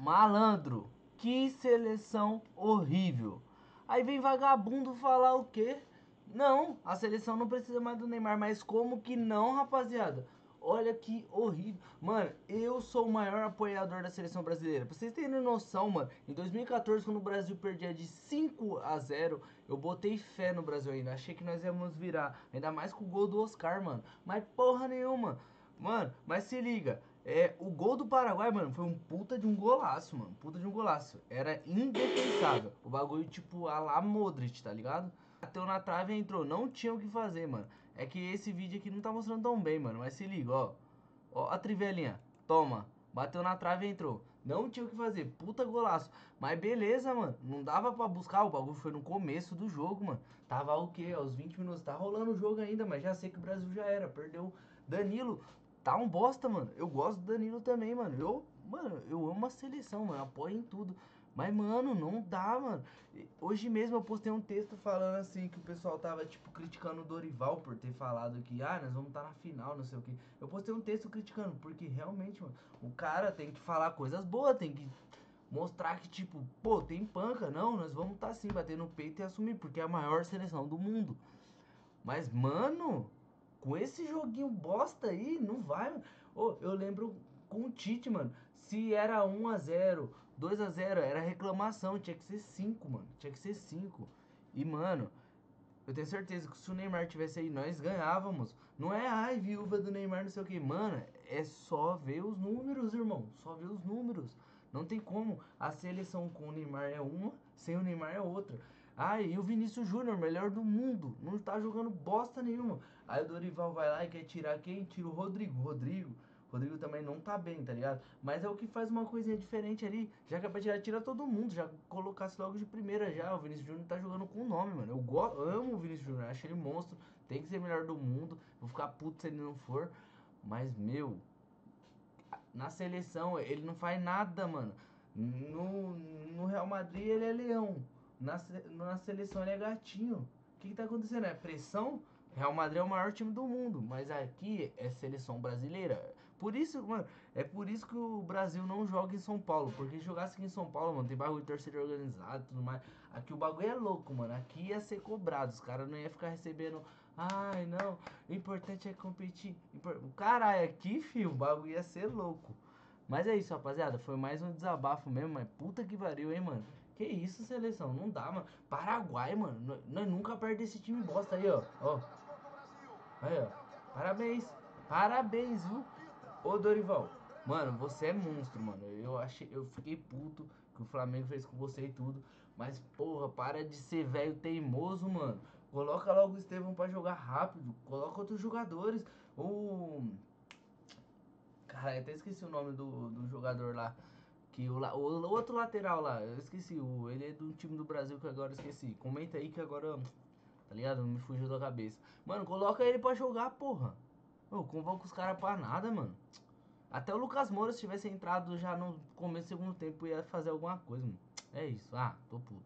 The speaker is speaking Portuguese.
Malandro, que seleção horrível. Aí vem vagabundo falar o quê? Não, a seleção não precisa mais do Neymar, mas como que não, rapaziada? Olha que horrível. Mano, eu sou o maior apoiador da seleção brasileira. Pra vocês terem noção, mano, em 2014, quando o Brasil perdia de 5 a 0, eu botei fé no Brasil ainda. Achei que nós íamos virar. Ainda mais com o gol do Oscar, mano. Mas porra nenhuma. Mano, mas se liga. É, o gol do Paraguai, mano, foi um puta de um golaço, mano. Puta de um golaço. Era indefensável. O bagulho, tipo, a lá Modric, tá ligado? Bateu na trave e entrou. Não tinha o que fazer, mano. É que esse vídeo aqui não tá mostrando tão bem, mano. Mas se liga, ó. Ó a trivelinha. Toma. Bateu na trave e entrou. Não tinha o que fazer. Puta golaço. Mas beleza, mano. Não dava pra buscar. O bagulho foi no começo do jogo, mano. Tava o quê? Aos 20 minutos. Tá rolando o jogo ainda, mas já sei que o Brasil já era. Perdeu. Danilo tá um bosta, mano. Eu gosto do Danilo também, mano. Eu, mano, eu amo a seleção, mano. Apoio em tudo. Mas, mano, não dá, mano. Hoje mesmo eu postei um texto falando assim que o pessoal tava, tipo, criticando o Dorival por ter falado que, ah, nós vamos estar tá na final, não sei o que. Eu postei um texto criticando, porque realmente, mano, o cara tem que falar coisas boas, tem que mostrar que, tipo, pô, tem panca. Não, nós vamos estar tá assim, bater no peito e assumir, porque é a maior seleção do mundo. Mas, mano, com esse joguinho bosta aí, não vai. Oh, eu lembro com o Tite, mano. Se era 1x0, 2x0, era reclamação. Tinha que ser 5, mano. Tinha que ser 5. E, mano, eu tenho certeza que se o Neymar tivesse aí, nós ganhávamos. Não é, ai, viúva do Neymar, não sei o que. Mano, é só ver os números, irmão. Só ver os números. Não tem como. A seleção com o Neymar é uma, sem o Neymar é outra. Ah, e o Vinícius Júnior, melhor do mundo. Não tá jogando bosta nenhuma. Aí o Dorival vai lá e quer tirar quem? Tira o Rodrigo. Rodrigo. Rodrigo também não tá bem, tá ligado? Mas é o que faz uma coisinha diferente ali. Já que é pra tirar, tira todo mundo. Já colocasse logo de primeira já. O Vinícius Júnior tá jogando com o nome, mano. Eu amo o Vinícius Júnior. Acho ele monstro. Tem que ser melhor do mundo. Vou ficar puto se ele não for. Mas, meu. Na seleção, ele não faz nada, mano. No, no Real Madrid, ele é leão. Na, na seleção, ele é gatinho. O que, que tá acontecendo? É pressão? Real Madrid é o maior time do mundo, mas aqui é seleção brasileira. Por isso, mano, é por isso que o Brasil não joga em São Paulo. Porque jogasse aqui em São Paulo, mano, tem bagulho de torcida organizado e tudo mais. Aqui o bagulho é louco, mano. Aqui ia ser cobrado. Os caras não iam ficar recebendo. Ai, não. O importante é competir. Caralho, aqui, filho, o bagulho ia ser louco. Mas é isso, rapaziada. Foi mais um desabafo mesmo, mas puta que pariu, hein, mano. Que isso, seleção? Não dá, mano. Paraguai, mano. Nós nunca perdemos esse time bosta aí, ó. Ó. Aí, ó. Parabéns. Parabéns, viu? Ô, Dorival. Mano, você é monstro, mano. Eu achei, eu fiquei puto que o Flamengo fez com você e tudo. Mas, porra, para de ser velho teimoso, mano. Coloca logo o Estevão pra jogar rápido. Coloca outros jogadores. O. Cara, até esqueci o nome do, do jogador lá. Que o, o, outro lateral lá, eu esqueci, o, ele é do time do Brasil que agora eu esqueci. Comenta aí que agora, tá ligado? Me fugiu da cabeça. Mano, coloca ele pra jogar, porra. Ô, convoca os caras pra nada, mano. Até o Lucas Moura, se tivesse entrado já no começo do segundo tempo, ia fazer alguma coisa, mano. É isso. Ah, tô puto.